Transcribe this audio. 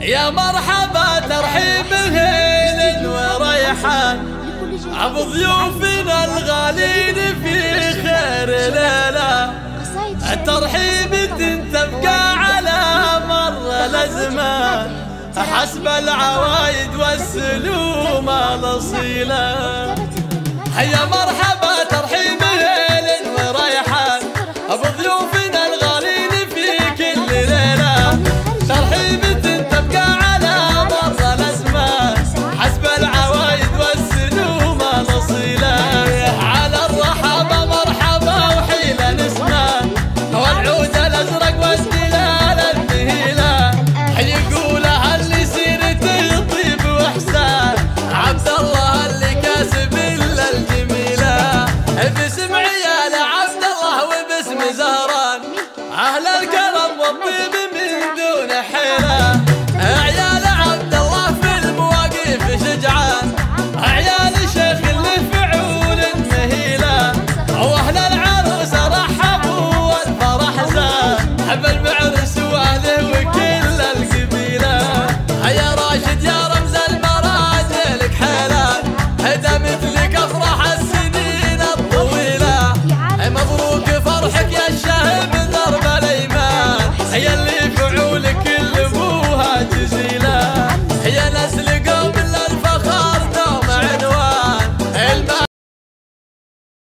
يا مرحبا ترحيب هيل وريحان بضيوفنا الغالين في خير ليلة. الترحيب تبقى على مر الأزمان. حسب العوايد والسلوم الأصيلة. هيا مرحبا.